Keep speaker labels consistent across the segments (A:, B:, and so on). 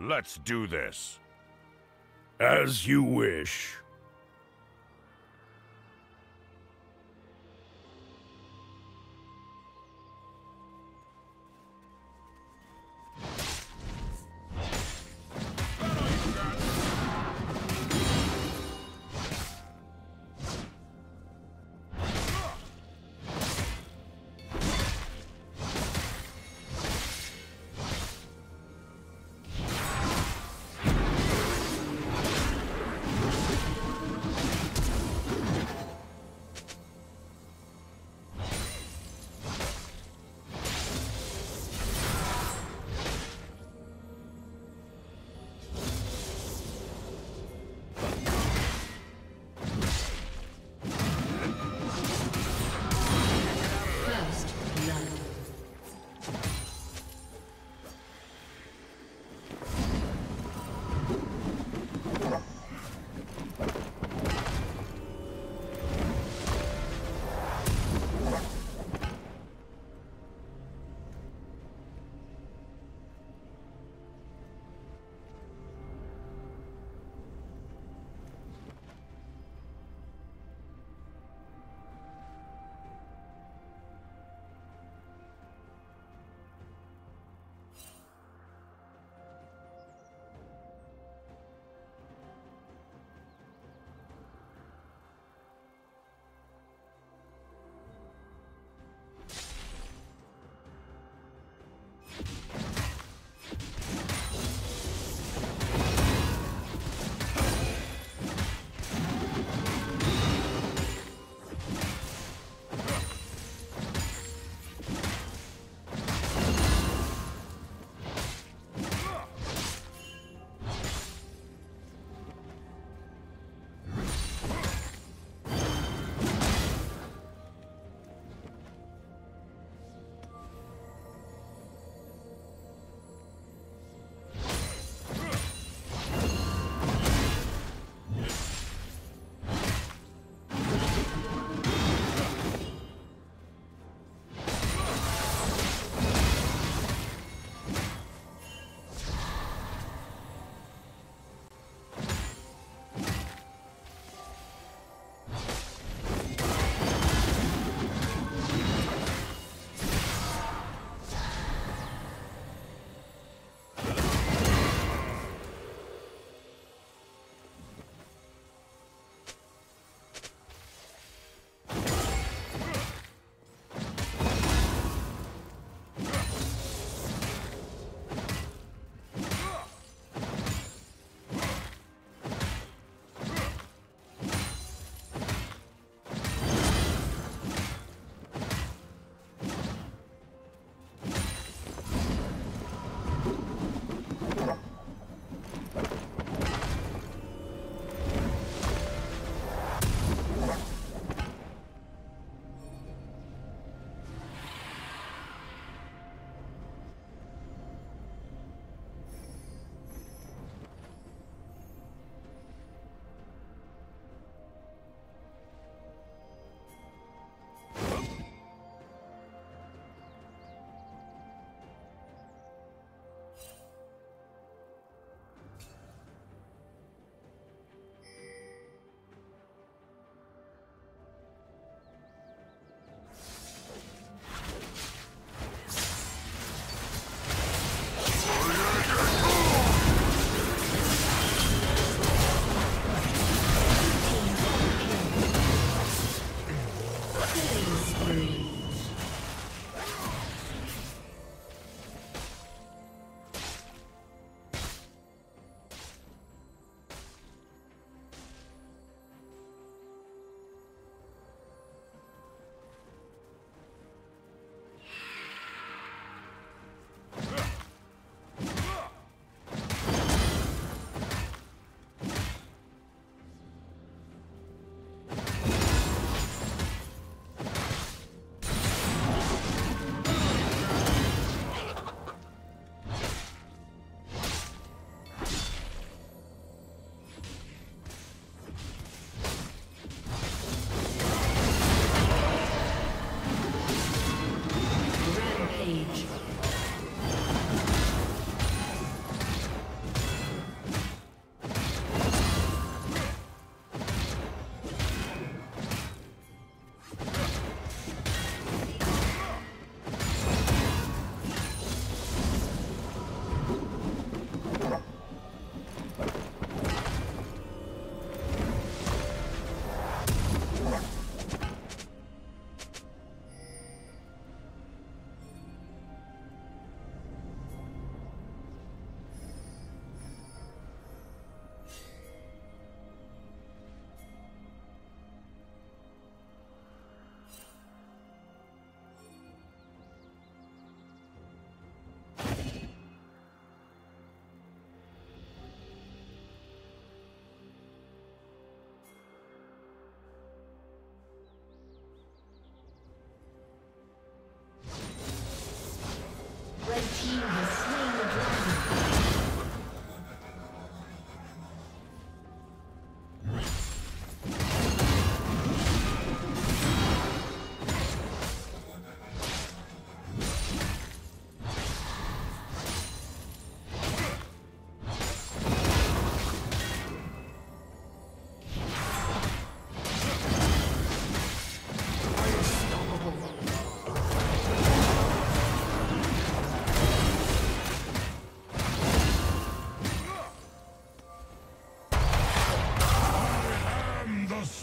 A: Let's do this.
B: As you wish.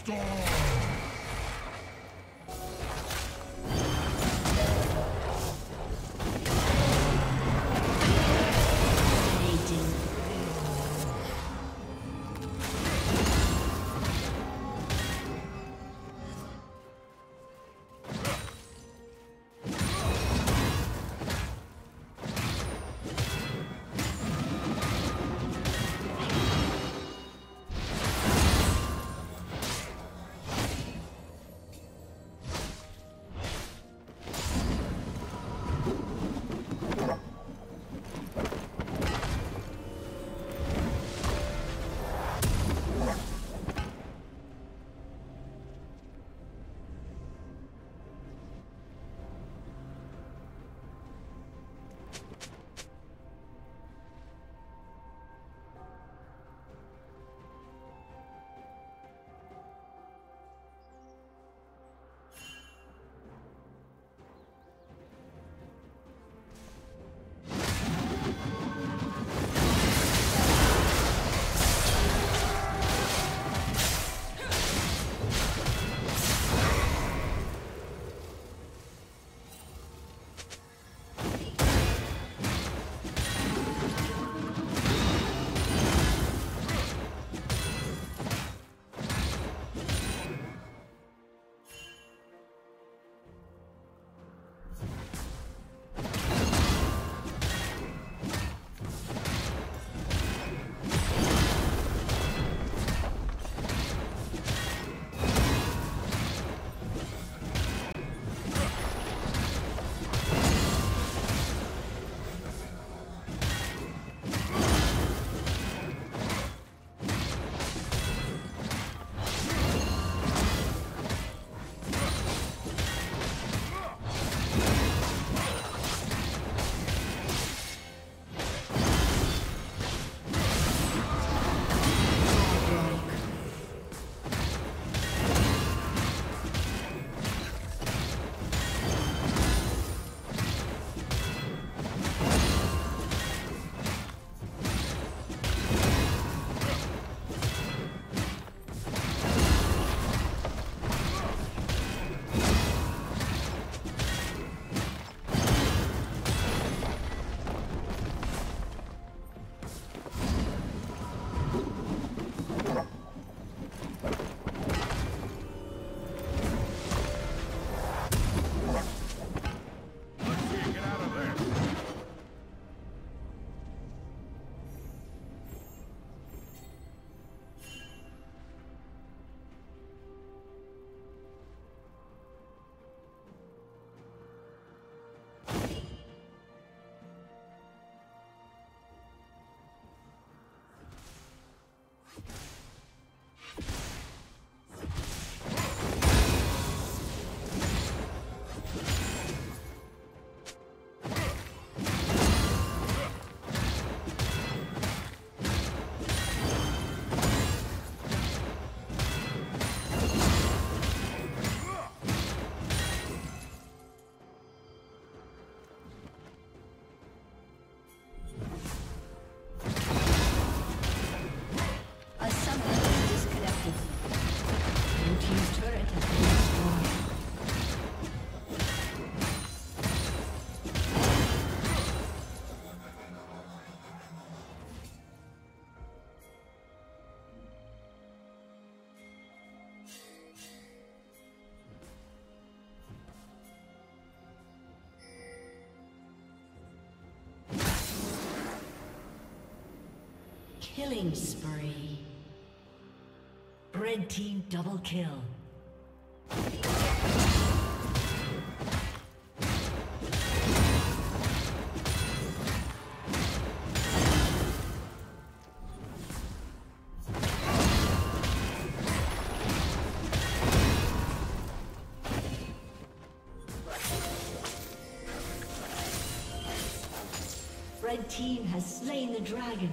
B: Storm!
A: Killing spree. Red team double kill. Red team has slain the dragon.